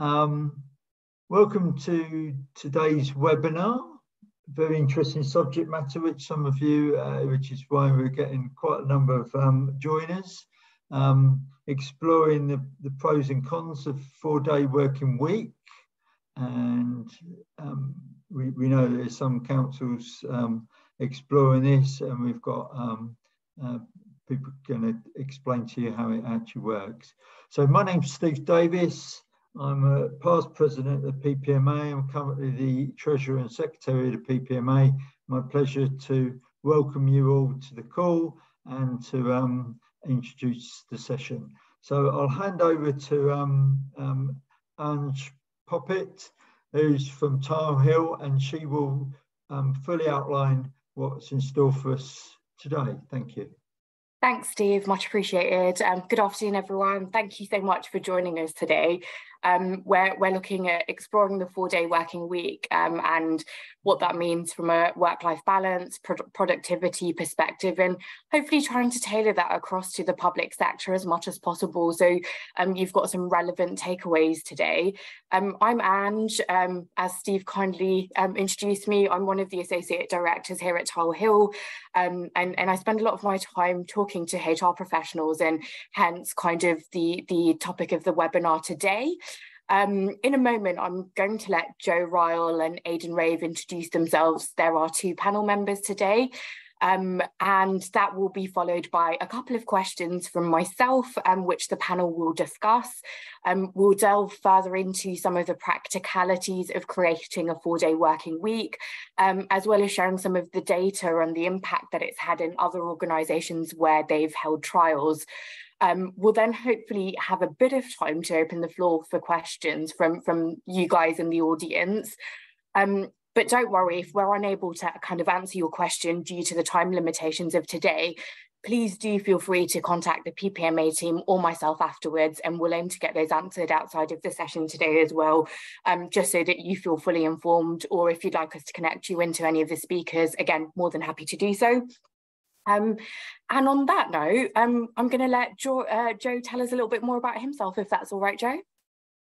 Um, welcome to today's webinar. Very interesting subject matter, which some of you, uh, which is why we're getting quite a number of um, joiners, um, exploring the, the pros and cons of four-day working week. And um, we, we know there's some councils um, exploring this, and we've got um, uh, people going to explain to you how it actually works. So my name's Steve Davis. I'm a past president of the PPMA. I'm currently the treasurer and secretary of the PPMA. My pleasure to welcome you all to the call and to um, introduce the session. So I'll hand over to um, um, Anj Popat, who's from Tile Hill, and she will um, fully outline what's in store for us today. Thank you. Thanks, Steve. Much appreciated. Um, good afternoon, everyone. Thank you so much for joining us today um, we're, we're looking at exploring the four day working week um, and what that means from a work life balance, pro productivity perspective, and hopefully trying to tailor that across to the public sector as much as possible. So um, you've got some relevant takeaways today. Um, I'm Anj, um, as Steve kindly introduced me, I'm one of the associate directors here at Tile Hill, and, and I spend a lot of my time talking to HR professionals and hence kind of the, the topic of the webinar today. Um, in a moment, I'm going to let Joe Ryle and Aidan Rave introduce themselves. There are two panel members today. Um, and that will be followed by a couple of questions from myself, um, which the panel will discuss. Um, we'll delve further into some of the practicalities of creating a four-day working week, um, as well as sharing some of the data and the impact that it's had in other organisations where they've held trials. Um, we'll then hopefully have a bit of time to open the floor for questions from, from you guys in the audience. Um, but don't worry, if we're unable to kind of answer your question due to the time limitations of today, please do feel free to contact the PPMA team or myself afterwards, and we'll aim to get those answered outside of the session today as well, um, just so that you feel fully informed, or if you'd like us to connect you into any of the speakers, again, more than happy to do so. Um, and on that note, um, I'm going to let Joe, uh, Joe tell us a little bit more about himself, if that's all right, Joe.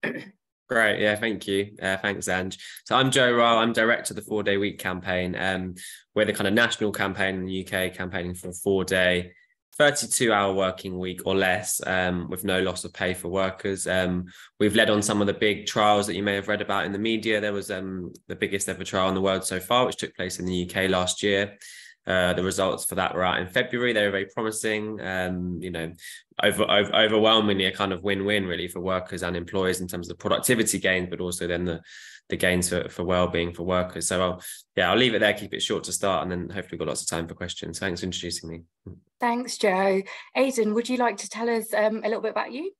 Great, yeah, thank you. Uh, thanks, Anj. So I'm Joe Ryle, I'm director of the four day week campaign. Um, we're the kind of national campaign in the UK, campaigning for a four day, 32 hour working week or less um, with no loss of pay for workers. Um, we've led on some of the big trials that you may have read about in the media. There was um, the biggest ever trial in the world so far, which took place in the UK last year. Uh, the results for that were out in February. They were very promising. Um, you know, over, over, overwhelmingly a kind of win-win really for workers and employers in terms of the productivity gains, but also then the the gains for, for well-being for workers. So I'll yeah, I'll leave it there, keep it short to start, and then hopefully we've got lots of time for questions. Thanks for introducing me. Thanks, Joe. Aidan, would you like to tell us um, a little bit about you?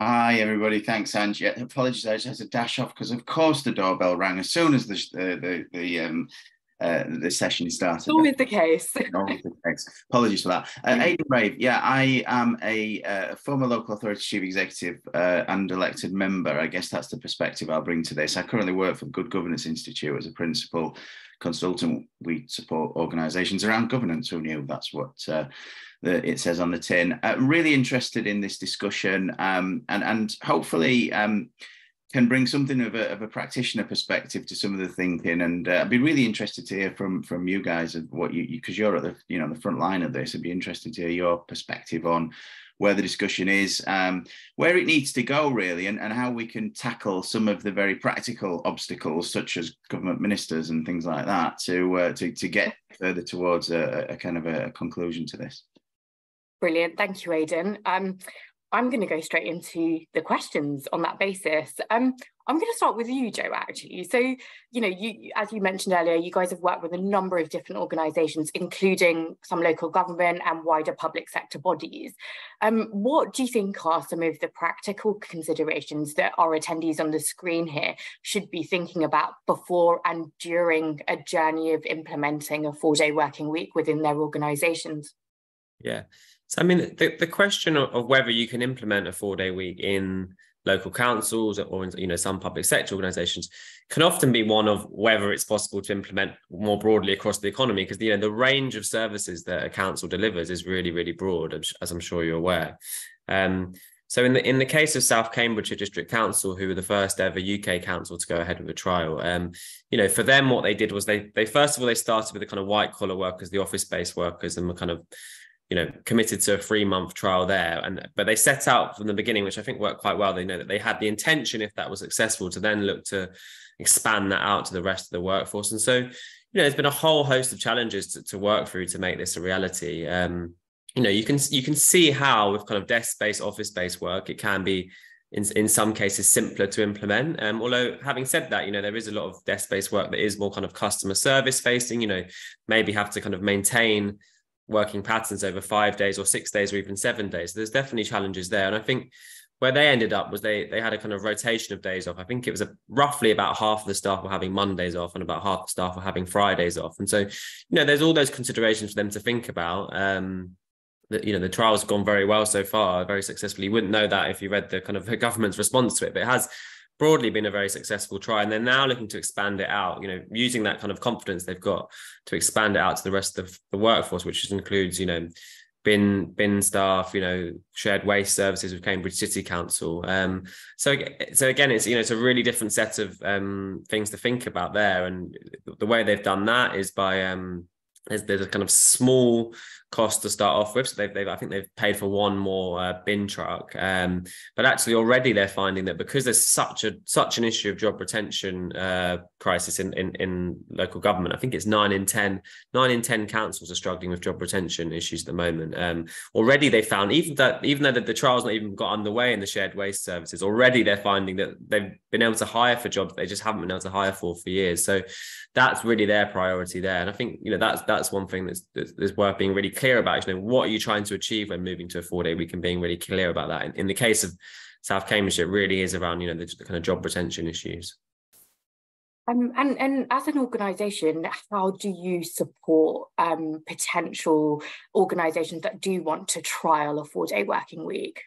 Hi, everybody. Thanks, Angie. Apologies, I just had to dash off because, of course, the doorbell rang as soon as the the the, the um, uh, the session started. Always the case. Always the case. Apologies for that. Uh, Aidan Rave, yeah, I am a uh, former local authority chief executive uh, and elected member. I guess that's the perspective I'll bring to this. I currently work for Good Governance Institute as a principal consultant. We support organisations around governance. Who knew? That's what uh, the, it says on the tin. Uh, really interested in this discussion, um, and and hopefully. Um, can bring something of a, of a practitioner perspective to some of the thinking and uh, i'd be really interested to hear from from you guys of what you because you, are at the you know the front line of this i'd be interested to hear your perspective on where the discussion is um, where it needs to go really and, and how we can tackle some of the very practical obstacles such as government ministers and things like that to uh, to, to get further towards a, a kind of a conclusion to this Brilliant. Thank you, Aidan. Um, I'm going to go straight into the questions on that basis. Um, I'm going to start with you, Joe, actually. So, you know, you, as you mentioned earlier, you guys have worked with a number of different organisations, including some local government and wider public sector bodies. Um, what do you think are some of the practical considerations that our attendees on the screen here should be thinking about before and during a journey of implementing a four-day working week within their organisations? Yeah. So, I mean, the, the question of, whether you can implement a four day week in local councils or in, you know some public sector organizations can often be one of whether it's possible to implement more broadly across the economy because you know the range of services that a council delivers is really really broad as i'm sure you're aware. Um, So in the in the case of South Cambridgeshire District Council, who were the first ever UK council to go ahead with a trial, um, you know, for them what they did was they they first of all they started with the kind of white collar workers, the office based workers, and were kind of you know committed to a three month trial there. And but they set out from the beginning which i think worked quite well. They know that they had the intention if that was successful to then look to expand that out to the rest of the workforce. And so you know there's been a whole host of challenges to, to work through to make this a reality. Um, you know you can you can see how with kind of desk based office based work it can be in, in some cases simpler to implement. Um, although having said that you know there is a lot of desk based work that is more kind of customer service facing you know maybe have to kind of maintain working patterns over five days or six days or even seven days. There's definitely challenges there. And I think where they ended up was they they had a kind of rotation of days off. I think it was a, roughly about half of the staff were having Mondays off and about half the staff were having Fridays off. And so, you know, there's all those considerations for them to think about. Um, that you know the trial's gone very well so far, very successfully. You wouldn't know that if you read the kind of government's response to it, but it has broadly been a very successful try and they're now looking to expand it out you know using that kind of confidence they've got to expand it out to the rest of the workforce which includes you know bin bin staff you know shared waste services with cambridge city council. Um so so again it's you know it's a really different set of um things to think about there. And the way they've done that is by um there's, there's a kind of small cost to start off with. So they've, they've I think they've paid for one more uh, bin truck. Um, but actually already they're finding that because there's such a such an issue of job retention uh, crisis in, in in local government, I think it's nine in ten nine in ten councils are struggling with job retention issues at the moment. Um, already they found even that even though the, the trials not even got underway in the shared waste services, already they're finding that they've been able to hire for jobs they just haven't been able to hire for for years. So that's really their priority there. And I think you know that's that's one thing that's that's worth being really clear about you know what are you trying to achieve when moving to a four day week and being really clear about that? In, in the case of south cambridgeshire it really is around you know the, the kind of job retention issues. Um, and and as an organisation, how do you support um, potential organisations that do want to trial a four day working week?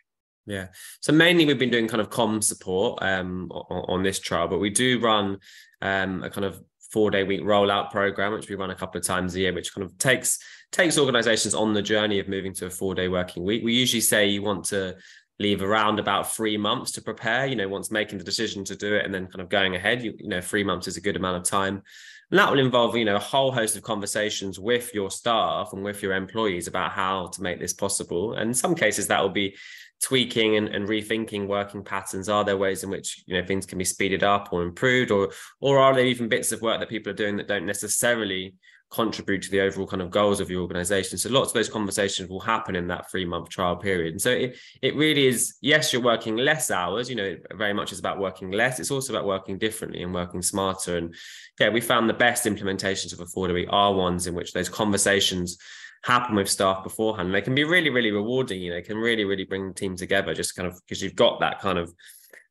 Yeah, so mainly we've been doing kind of com support um, on, on, this trial, but we do run um, a kind of four day week rollout program, which we run a couple of times a year, which kind of takes takes organizations on the journey of moving to a four day working week. We usually say you want to leave around about three months to prepare, you know, once making the decision to do it and then kind of going ahead, you, you know, three months is a good amount of time. And that will involve, you know, a whole host of conversations with your staff and with your employees about how to make this possible. And in some cases that will be tweaking and, and rethinking working patterns? Are there ways in which you know things can be speeded up or improved or or are there even bits of work that people are doing that don't necessarily contribute to the overall kind of goals of your organization? So lots of those conversations will happen in that three month trial period. And so it, it really is yes you're working less hours you know very much is about working less. It's also about working differently and working smarter. And yeah we found the best implementations of a four day are ones in which those conversations happen with staff beforehand. They can be really, really rewarding. You know, can really, really bring the team together just kind of because you've got that kind of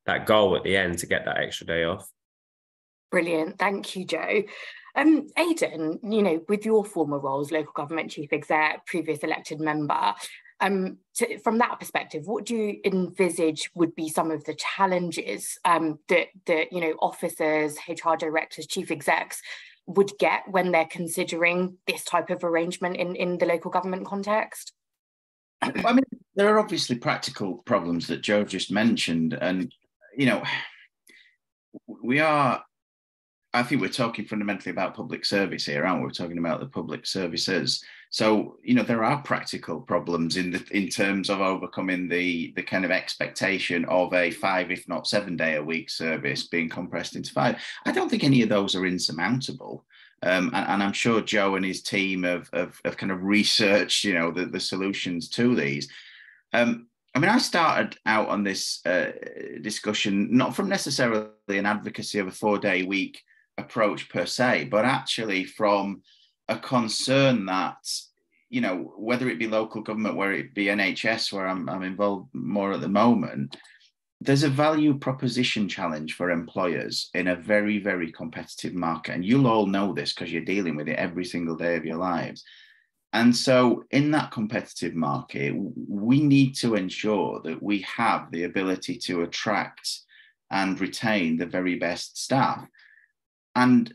that goal at the end to get that extra day off. Brilliant. Thank you, Joe. Um, Aidan, you know, with your former roles, local government chief exec, previous elected member, um, to, from that perspective, what do you envisage would be some of the challenges um, that that you know officers, HR directors, chief execs would get when they're considering this type of arrangement in, in the local government context? I mean, there are obviously practical problems that Joe just mentioned. And, you know, we are, I think we're talking fundamentally about public service here, aren't we? We're talking about the public services. So you know there are practical problems in the in terms of overcoming the the kind of expectation of a five, if not seven day a week service being compressed into five. I don't think any of those are insurmountable. Um, and, and, I'm sure Joe and his team have, have, have kind of researched, you know, the, the solutions to these. Um, I mean, I started out on this uh, discussion not from necessarily an advocacy of a four-day week approach per se, but actually from a concern that you know whether it be local government where it be nhs where I'm, I'm involved more at the moment there's a value proposition challenge for employers in a very very competitive market. And you'll all know this because you're dealing with it every single day of your lives. And so in that competitive market we need to ensure that we have the ability to attract and retain the very best staff. And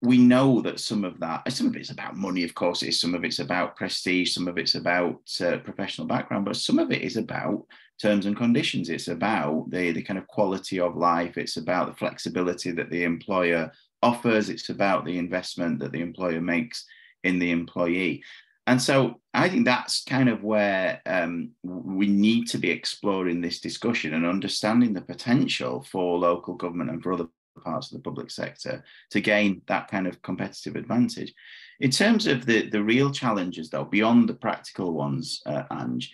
we know that some of that, some of it's about money, of course, it is some of it's about prestige, some of it's about uh, professional background, but some of it is about terms and conditions. It's about the, the kind of quality of life. It's about the flexibility that the employer offers. It's about the investment that the employer makes in the employee. And so I think that's kind of where um, we need to be exploring this discussion and understanding the potential for local government and for other parts of the public sector to gain that kind of competitive advantage. In terms of the, the real challenges, though, beyond the practical ones, uh, Anj,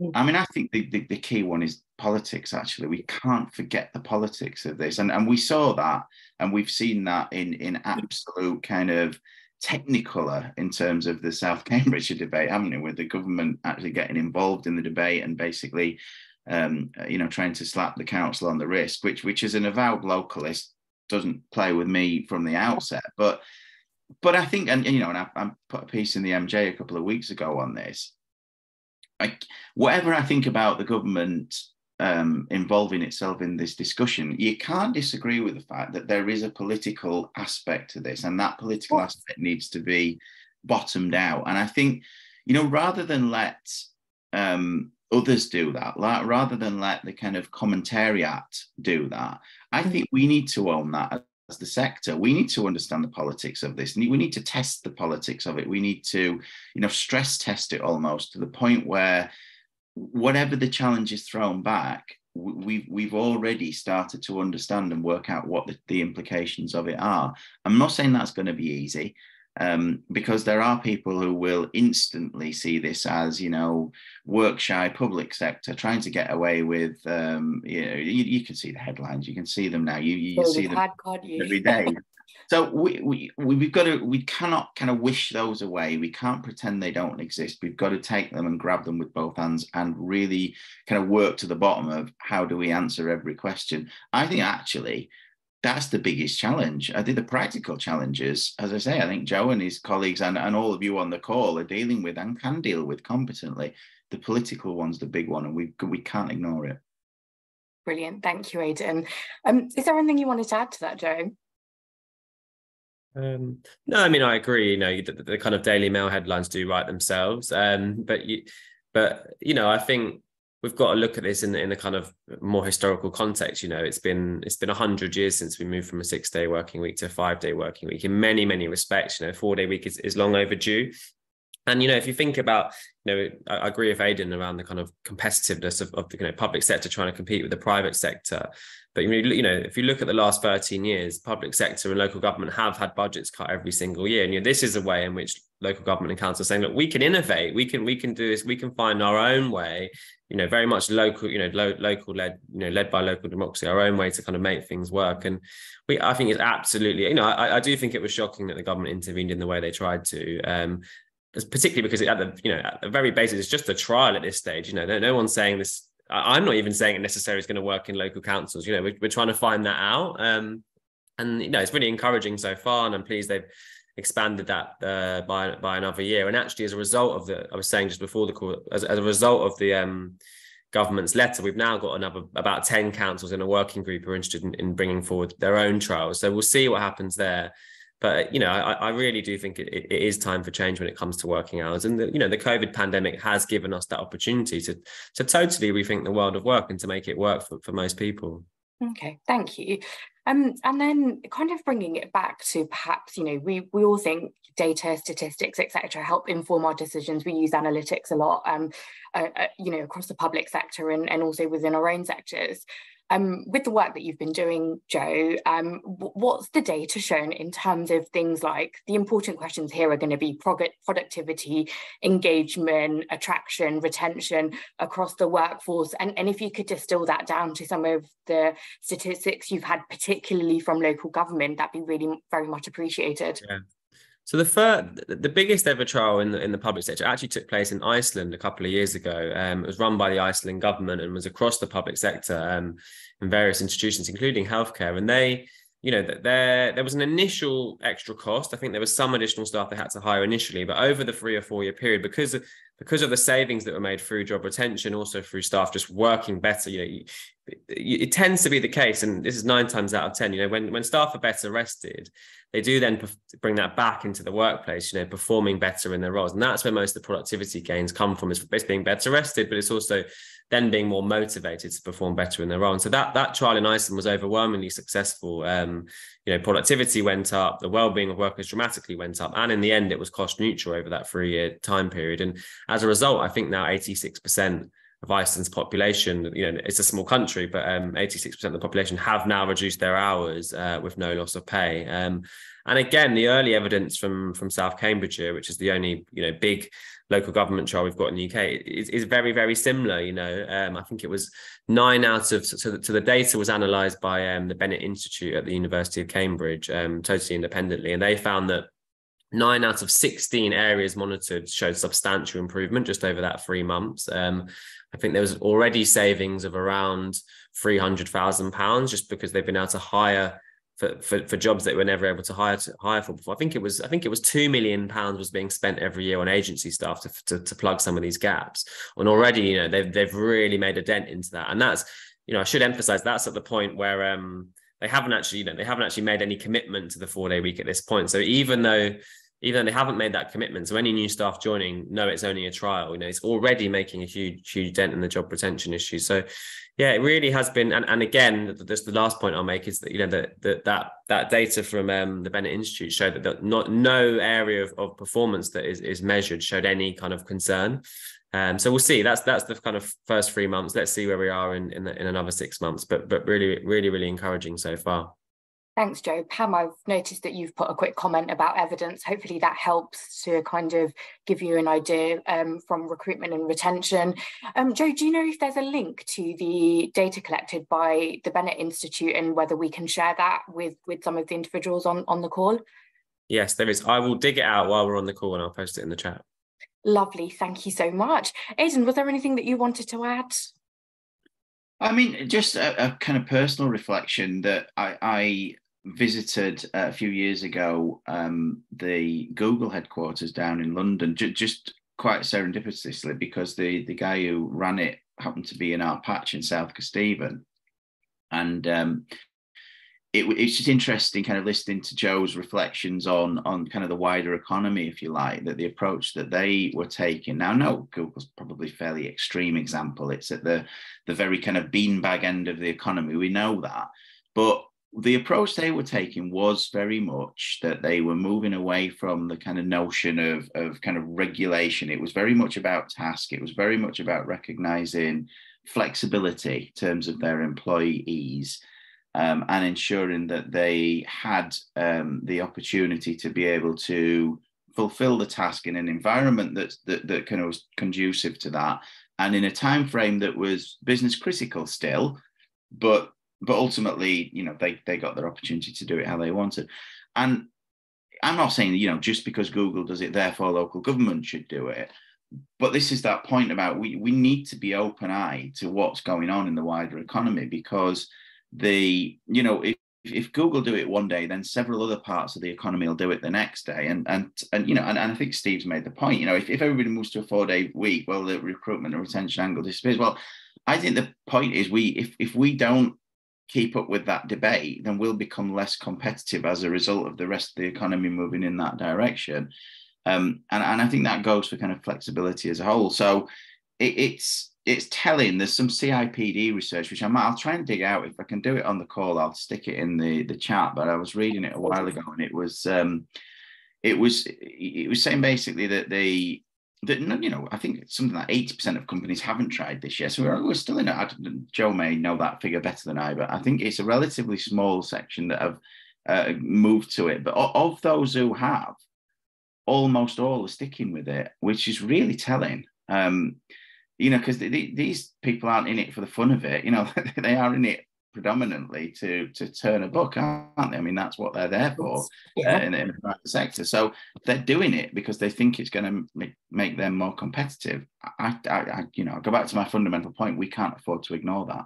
mm. I mean, I think the, the, the, key one is politics, actually. We can't forget the politics of this. And, and we saw that, and we've seen that in, in absolute kind of technicolor in terms of the South Cambridgeshire debate, haven't we? With the government actually getting involved in the debate and basically, um, you know, trying to slap the council on the wrist, which which is an avowed localist, doesn't play with me from the outset. But but I think, and you know, and I, I put a piece in the MJ a couple of weeks ago on this. Like whatever I think about the government um, involving itself in this discussion, you can't disagree with the fact that there is a political aspect to this, and that political aspect needs to be bottomed out. And I think, you know, rather than let um, others do that, like, rather than let the kind of commentariat do that, I mm. think we need to own that as the sector. We need to understand the politics of this. We need to test the politics of it. We need to, you know, stress test it almost to the point where whatever the challenge is thrown back, we've we've already started to understand and work out what the, the implications of it are. I'm not saying that's going to be easy, um, because there are people who will instantly see this as you know work shy public sector trying to get away with um, you know you, you, can see the headlines you can see them now you, you, see them every day so we, we, we've got to, we cannot kind of wish those away. We can't pretend they don't exist. We've got to take them and grab them with both hands and really kind of work to the bottom of how do we answer every question. I think actually that's the biggest challenge. I think the practical challenges, as I say, I think Joe and his colleagues and, and all of you on the call are dealing with and can deal with competently. The political one's the big one, and we we can't ignore it. Brilliant, thank you, Aidan. Um, is there anything you wanted to add to that, Joe? Um, no, I mean I agree. You know, the, the, kind of Daily Mail headlines do write themselves. Um, but you, but you know, I think we've got to look at this in in a kind of more historical context. You know, it's been it's been a hundred years since we moved from a six day working week to a five day working week. In many many respects, you know, four day week is, is long overdue. And you know, if you think about, you know, I, agree with Aidan around the kind of competitiveness of, of the you know public sector trying to compete with the private sector. But you know, if you look at the last 13 years, public sector and local government have had budgets cut every single year. And you know, this is a way in which local government and council are saying, look, we can innovate, we can we can do this, we can find our own way, you know, very much local, you know, lo- local led, you know, led by local democracy, our own way to kind of make things work. And we I think it's absolutely, you know, I, I do think it was shocking that the government intervened in the way they tried to. Um, particularly because at the you know at the very basis it's just a trial at this stage you know no, no one's saying this I'm not even saying it necessarily is going to work in local councils. You know, we're, we're trying to find that out. Um, and you know, it's really encouraging so far, and I'm pleased they've expanded that uh, by by another year. And actually, as a result of the, I was saying just before the call, as, as a result of the um, government's letter, we've now got another about ten councils in a working group who are interested in, in bringing forward their own trials. So we'll see what happens there but you know I, I really do think it, it is time for change when it comes to working hours. And the, you know the covid pandemic has given us that opportunity to to totally rethink the world of work and to make it work for, for most people. Okay thank you. Um, and then kind of bringing it back to perhaps you know we we all think data statistics etc help inform our decisions. We use analytics a lot um, uh, uh, you know across the public sector and, and also within our own sectors um, with the work that you've been doing, Joe, um, what's the data shown in terms of things like the important questions here are going to be product, productivity, engagement, attraction, retention across the workforce? And, and if you could distill that down to some of the statistics you've had, particularly from local government, that'd be really very much appreciated. Yeah. So the first, the biggest ever trial in the in the public sector actually took place in Iceland a couple of years ago. Um, it was run by the Iceland government and was across the public sector um, in various institutions, including healthcare. And they, you know, that there there was an initial extra cost. I think there was some additional staff they had to hire initially, but over the three or four year period, because because of the savings that were made through job retention, also through staff just working better, you know, it tends to be the case, and this is nine times out of ten. You know, when when staff are better rested, they do then bring that back into the workplace. You know, performing better in their roles, and that's where most of the productivity gains come from. Is it's being better rested, but it's also then being more motivated to perform better in their role. And so that that trial in Iceland was overwhelmingly successful. Um, you know, productivity went up, the well-being of workers dramatically went up, and in the end, it was cost neutral over that three-year time period. And as a result, I think now 86% of Iceland's population, you know, it's a small country, but um, 86% of the population have now reduced their hours uh, with no loss of pay. Um, and again, the early evidence from from South Cambridgeshire, which is the only you know big local government trial we've got in the UK, is, is very very similar. You know, um, I think it was nine out of so the, so the data was analysed by um, the Bennett Institute at the University of Cambridge, um, totally independently, and they found that nine out of 16 areas monitored showed substantial improvement just over that three months. Um, I think there was already savings of around £300,000 just because they've been able to hire for, for, for jobs that we were never able to hire to hire for before. I think it was I think it was two million pounds was being spent every year on agency staff to, to, to plug some of these gaps. And already, you know, they've they've really made a dent into that. And that's, you know, I should emphasize that's at the point where um they haven't actually, you know, they haven't actually made any commitment to the four day week at this point. So even though even though they haven't made that commitment. So any new staff joining, no, it's only a trial. You know, it's already making a huge, huge dent in the job retention issue. So yeah, it really has been. And, and again, just the last point I'll make is that you know that that that, that data from um, the Bennett Institute showed that, not no area of, of performance that is, is measured showed any kind of concern. Um, so we'll see. That's that's the kind of first three months. Let's see where we are in in, the, in another six months. But but really really really encouraging so far. Thanks, Joe. Pam, I've noticed that you've put a quick comment about evidence. Hopefully that helps to kind of give you an idea um, from recruitment and retention. Um, Joe, do you know if there's a link to the data collected by the Bennett Institute and whether we can share that with, with some of the individuals on, on the call? Yes, there is. I will dig it out while we're on the call and I'll post it in the chat. Lovely. Thank you so much. Aidan, was there anything that you wanted to add? I mean, just a, a, kind of personal reflection that I, I visited a few years ago um, the Google headquarters down in London, ju- just quite serendipitously because the the guy who ran it happened to be in our patch in South Kesteven, and um, it, it's just interesting, kind of listening to Joe's reflections on on kind of the wider economy, if you like, that the approach that they were taking. Now, no, Google's probably fairly extreme example. It's at the the very kind of beanbag end of the economy. We know that, but the approach they were taking was very much that they were moving away from the kind of notion of, of kind of regulation. It was very much about task. It was very much about recognizing flexibility in terms of their employees um, and ensuring that they had um, the opportunity to be able to fulfill the task in an environment that, that, that kind of was conducive to that and in a time frame that was business critical still, but but ultimately, you know, they they got their opportunity to do it how they wanted. And I'm not saying, you know, just because Google does it, therefore local government should do it. But this is that point about we we need to be open eye to what's going on in the wider economy because the, you know, if if Google do it one day, then several other parts of the economy will do it the next day. And and and you know, and, and I think Steve's made the point, you know, if, if everybody moves to a four-day week, well, the recruitment and retention angle disappears. Well, I think the point is we if if we don't keep up with that debate, then we'll become less competitive as a result of the rest of the economy moving in that direction. Um, and, and I think that goes for kind of flexibility as a whole. So it, it's it's telling. There's some CIPD research which I might, I'll try and dig out if I can do it on the call. I'll stick it in the the chat. But I was reading it a while ago, and it was um, it was it was saying basically that the that you know I think something like eighty percent of companies haven't tried this year, So we're, we're still in it. Joe may know that figure better than I, but I think it's a relatively small section that have uh, moved to it. But of those who have, almost all are sticking with it, which is really telling. Um, you know, because these people aren't in it for the fun of it. You know, they are in it predominantly to to turn a book, aren't they? I mean, that's what they're there for yeah. uh, in, in, the private sector. So they're doing it because they think it's going to make, make them more competitive. I, I, I, you know, go back to my fundamental point. We can't afford to ignore that.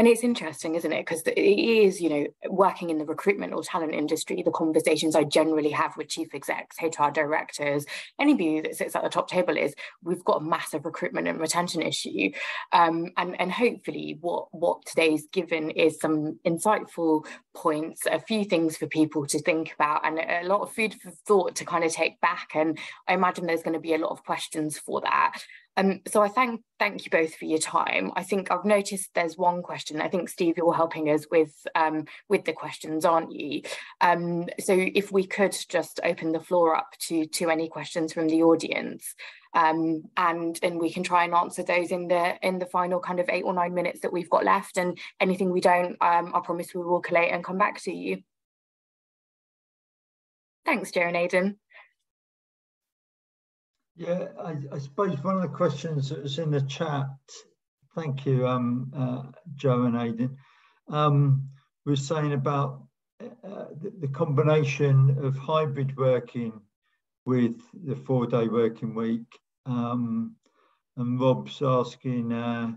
And it's interesting, isn't it? Because it is, you know, working in the recruitment or talent industry, the conversations I generally have with chief execs, HR directors, anybody that sits at the top table is we've got a massive recruitment and retention issue. Um, and, and hopefully what, what today's given is some insightful points, a few things for people to think about and a lot of food for thought to kind of take back. And I imagine there's going to be a lot of questions for that. Um, so I thank thank you both for your time. I think I've noticed there's one question. I think Steve, you're helping us with um, with the questions, aren't you? Um, so if we could just open the floor up to to any questions from the audience, um, and and we can try and answer those in the in the final kind of eight or nine minutes that we've got left. And anything we don't, um, I promise we will collate and come back to you. Thanks, Joe and Aidan. Yeah, I, I, suppose one of the questions that was in the chat, thank you, um, uh, Joe and Aidan, um, was saying about uh, the, the, combination of hybrid working with the four-day working week. Um, and Rob's asking uh,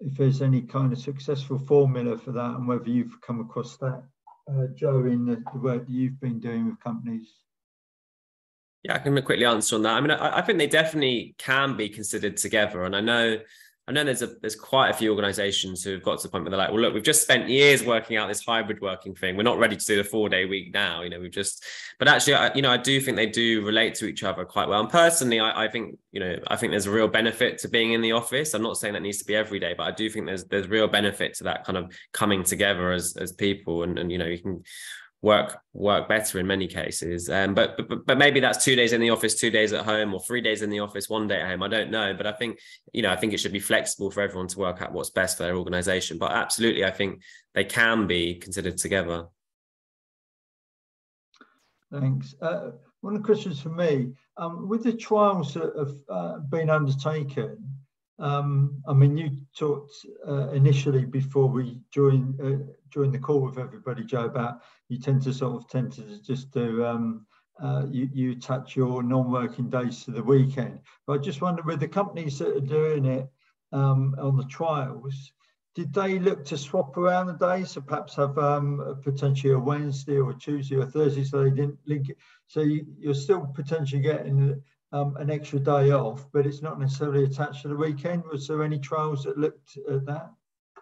if there's any kind of successful formula for that and whether you've come across that, uh, Joe, in the, the work that you've been doing with companies. Yeah, I can quickly answer on that. I mean, I, I, think they definitely can be considered together, and I know, I know there's a there's quite a few organisations who've got to the point where they're like, well, look, we've just spent years working out this hybrid working thing. We're not ready to do the four day week now. You know, we've just, but actually, I, you know, I do think they do relate to each other quite well. And personally, I, I think, you know, I think there's a real benefit to being in the office. I'm not saying that needs to be every day, but I do think there's there's real benefit to that kind of coming together as as people, and and you know, you can work work better in many cases. Um, but, but but maybe that's two days in the office, two days at home, or three days in the office, one day at home. I don't know, but I think you know I think it should be flexible for everyone to work out what's best for their organisation. But absolutely, I think they can be considered together. Thanks. Uh, one of the questions for me, um, with the trials that have uh, been undertaken, um, I mean, you talked uh, initially before we joined uh, joined the call with everybody, Joe, about you tend to sort of tend to just do um, uh, you, you attach your non-working days to the weekend. But I just wonder with the companies that are doing it um, on the trials, did they look to swap around the days? So perhaps have um, potentially a Wednesday or a Tuesday or Thursday, so they didn't link it. So you, are still potentially getting um, an extra day off, but it's not necessarily attached to the weekend. Was there any trials that looked at that?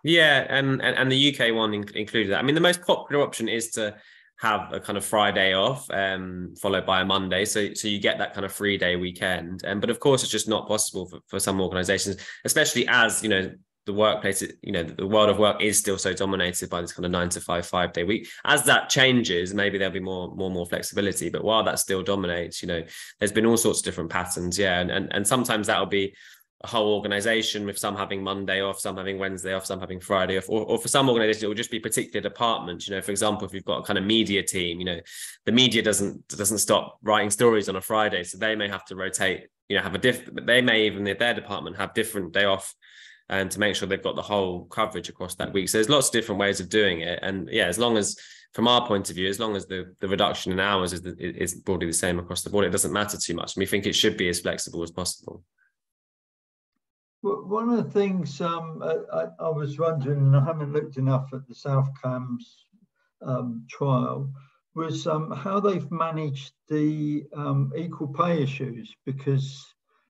Yeah, and and, and the UK one in, included that. I mean, the most popular option is to have a kind of Friday off, um, followed by a Monday. So so you get that kind of three day weekend. And um, but of course, it's just not possible for, for some organisations, especially as you know the workplace, you know, the world of work is still so dominated by this kind of nine to five, five day week. As that changes, maybe there'll be more, more, more flexibility. But while that still dominates, you know, there's been all sorts of different patterns. Yeah. And and, and sometimes that'll be a whole organization with some having Monday off, some having Wednesday off, some having Friday off, or, or for some organizations, it will just be particular departments. You know, for example, if you've got a kind of media team, you know, the media doesn't doesn't stop writing stories on a Friday. So they may have to rotate, you know, have a different they may even their department have different day off and to make sure they've got the whole coverage across that week. So there's lots of different ways of doing it. And yeah, as long as from our point of view, as long as the, the reduction in hours is, the, is broadly the same across the board, it doesn't matter too much. And we think it should be as flexible as possible. Well, one of the things um, I, I, was wondering, and I haven't looked enough at the South Cambs um, trial, was um, how they've managed the um, equal pay issues because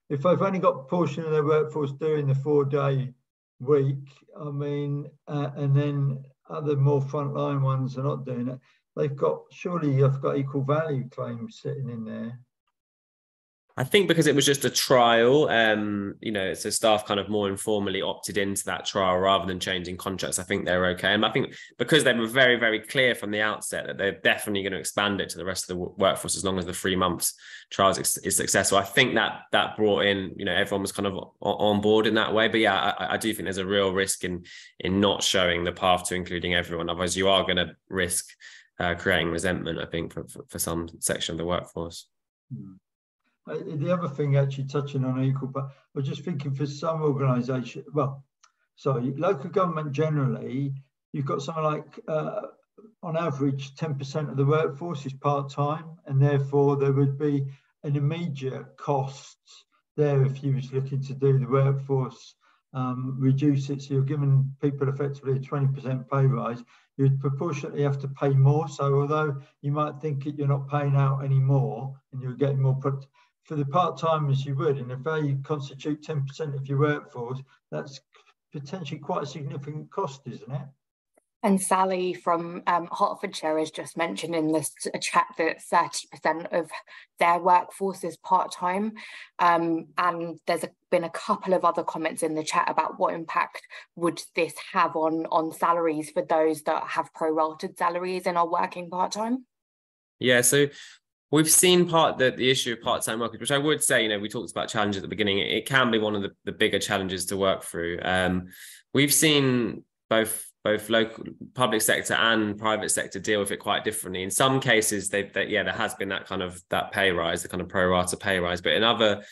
if they've only got a portion of their workforce doing the four day week, I mean, uh, and then other more frontline ones are not doing it, they've got, surely you've got equal value claims sitting in there. I think because it was just a trial, um, you know, so staff kind of more informally opted into that trial rather than changing contracts. I think they're okay. And I think because they were very, very clear from the outset that they're definitely going to expand it to the rest of the workforce as long as the three months trials is successful. I think that that brought in, you know, everyone was kind of on board in that way. But yeah, I, I do think there's a real risk in in not showing the path to including everyone. Otherwise, you are going to risk uh, creating resentment. I think for, for, for some section of the workforce. Mm. Uh, the other thing, actually touching on equal, but I was just thinking for some organisation, well, sorry, local government generally, you've got something like, uh, on average, 10% of the workforce is part time, and therefore there would be an immediate cost there if you was looking to do the workforce um, reduce it, so you're giving people effectively a 20% pay rise, you'd proportionately have to pay more. So although you might think you're not paying out any more and you're getting more, but for the part-timers you would, and if they constitute 10% of your workforce, that's potentially quite a significant cost, isn't it? And Sally from um, Hertfordshire has just mentioned in this chat that 30% of their workforce is part-time. Um, and there's a, been a couple of other comments in the chat about what impact would this have on, on salaries for those that have prorated salaries and are working part-time? Yeah, so we've seen part the, the issue of part-time workers, which I would say, you know, we talked about challenges at the beginning. It, it can be one of the, the bigger challenges to work through. Um, we've seen both both local public sector and private sector deal with it quite differently. In some cases, they, they yeah, there has been that kind of that pay rise, the kind of pro rata pay rise, but in other,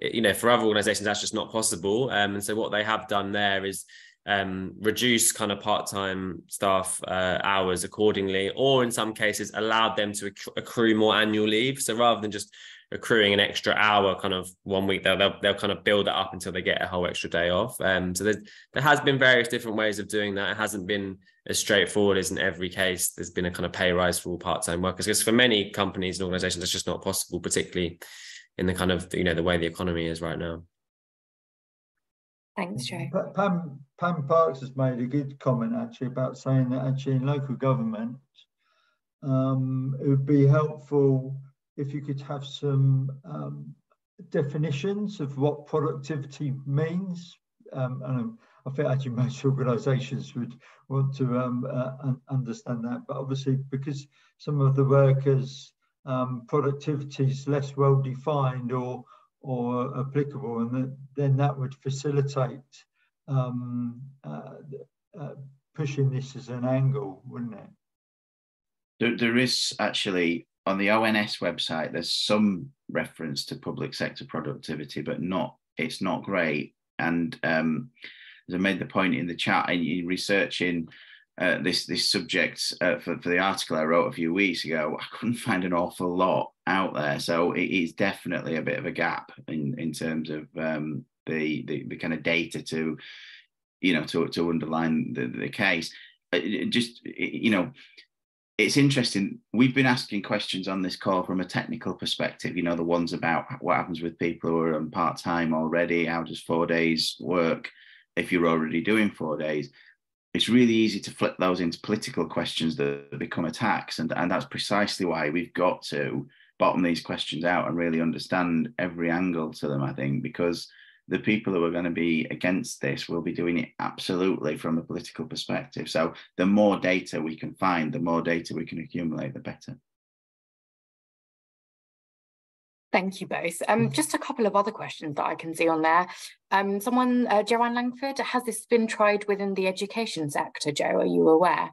you know, for other organisations, that's just not possible. Um, and so what they have done there is um, reduce kind of part-time staff uh, hours accordingly, or in some cases allowed them to accrue more annual leave. So rather than just accruing an extra hour kind of one week they'll, they'll, they'll kind of build it up until they get a whole extra day off. Um so there, there has been various different ways of doing that. It hasn't been as straightforward as in every case. There's been a kind of pay rise for all part-time workers. Because for many companies and organizations it's just not possible particularly in the kind of you know the way the economy is right now Thanks, Joe. Pam, Pam Parks has made a good comment actually about saying that actually in local government, um, it would be helpful if you could have some um, definitions of what productivity means. Um, and I think actually most organisations would want to um, uh, understand that. But obviously, because some of the workers' um, productivity is less well defined or or applicable, and then that would facilitate um, uh, uh, pushing this as an angle, wouldn't it? There, there is actually on the ONS website, there's some reference to public sector productivity, but not it's not great. And um, as I made the point in the chat, in, researching uh, this this subject uh, for, for the article I wrote a few weeks ago, I couldn't find an awful lot out there. So it is definitely a bit of a gap in in terms of um, the, the, the kind of data to you know to to underline the, the case. Uh, just you know it's interesting. We've been asking questions on this call from a technical perspective, you know, the ones about what happens with people who are on part time already. How does four days work if you're already doing four days? It's really easy to flip those into political questions that become attacks. And, and that's precisely why we've got to bottom these questions out and really understand every angle to them, I think, because the people who are going to be against this will be doing it absolutely from a political perspective. So the more data we can find, the more data we can accumulate, the better. Thank you both. Um, just a couple of other questions that I can see on there. Um, someone, uh, Joanne Langford, has this been tried within the education sector, Joe? Are you aware?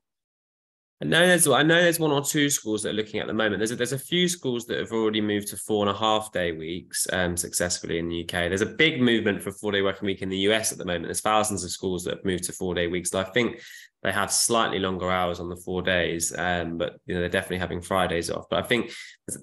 I know there's I know there's one or two schools that are looking at the moment. There's a, there's a few schools that have already moved to four and a half day weeks um, successfully in the UK. There's a big movement for four day working week in the US at the moment. There's thousands of schools that have moved to four day weeks. So I think they have slightly longer hours on the four days, um, but you know they're definitely having Fridays off. But I think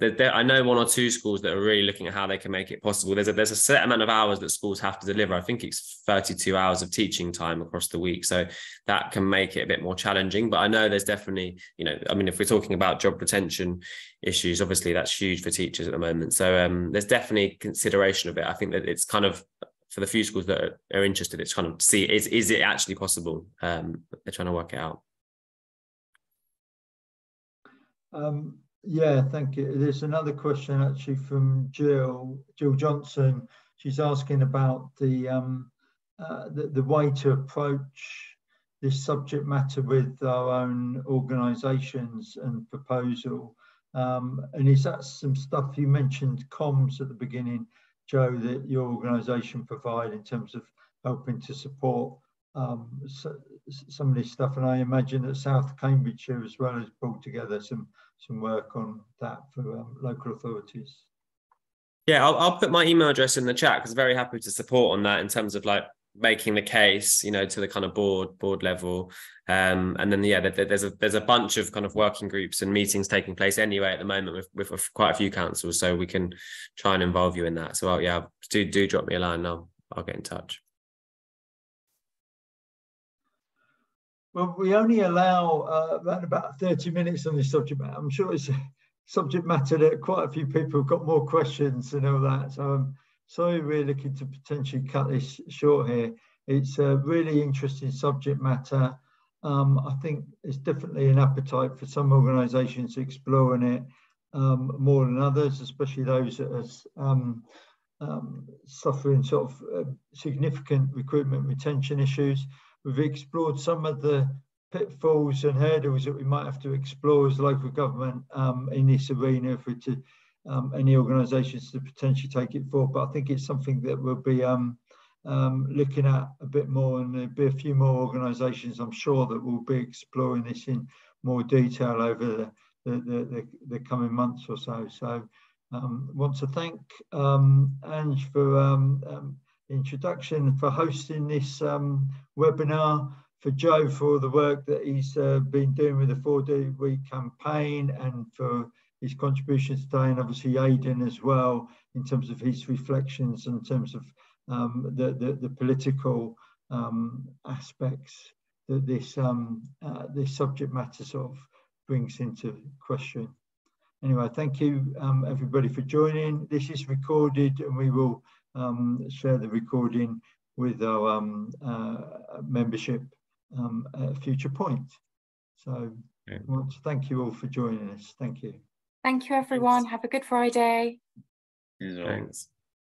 I know one or two schools that are really looking at how they can make it possible. There's a there's a set amount of hours that schools have to deliver. I think it's 32 hours of teaching time across the week, so that can make it a bit more challenging. But I know there's definitely you know I mean if we're talking about job retention issues, obviously that's huge for teachers at the moment. So um, there's definitely consideration of it. I think that it's kind of for the few schools that are, are interested, it's kind of see is is it actually possible? Um, they're trying to work it out. Um, yeah, thank you. There's another question actually from Jill Jill Johnson. She's asking about the um, uh, the, the way to approach this subject matter with our own organisations and proposal. Um, and is that some stuff you mentioned comms at the beginning? Joe, that your organisation provide in terms of helping to support um, so, some of this stuff. And I imagine that South Cambridgeshire as well has brought together some some work on that for um, local authorities. Yeah, I'll, I'll put my email address in the chat because very happy to support on that in terms of like making the case, you know, to the kind of board board level. Um, and then yeah, there, there's a there's a bunch of kind of working groups and meetings taking place anyway at the moment with, with quite a few councils, so we can try and involve you in that. So yeah, do do drop me a line. I'll I'll get in touch. Well, we only allow uh, about 30 minutes on this subject matter. I'm sure it's a subject matter that quite a few people have got more questions and all that. So I'm sorry we're looking to potentially cut this short here. It's a really interesting subject matter. Um, I think it's definitely an appetite for some organisations exploring it um, more than others, especially those that are um, um, suffering sort of uh, significant recruitment retention issues. We've explored some of the pitfalls and hurdles that we might have to explore as local government um, in this arena for to um, any organisations to potentially take it forward. But I think it's something that we'll be um, um, looking at a bit more, and there'll be a few more organisations I'm sure that will be exploring this in more detail over the the, the, the, coming months or so. So um, want to thank um, Anj for um, um, introduction, for hosting this webinar, for Joe for the work that he's uh, been doing with the 4 Day week campaign and for his contributions today, and obviously Aidan as well in terms of his reflections in terms of um, the, the, the, political um, aspects that this, um, uh, this subject matter sort of brings into question. Anyway, thank you um, everybody for joining. This is recorded and we will um, share the recording with our um, uh, membership um, at a future point. So I want to thank you all for joining us. Thank you. Thank you everyone. Thanks. Have a good Friday. Thanks.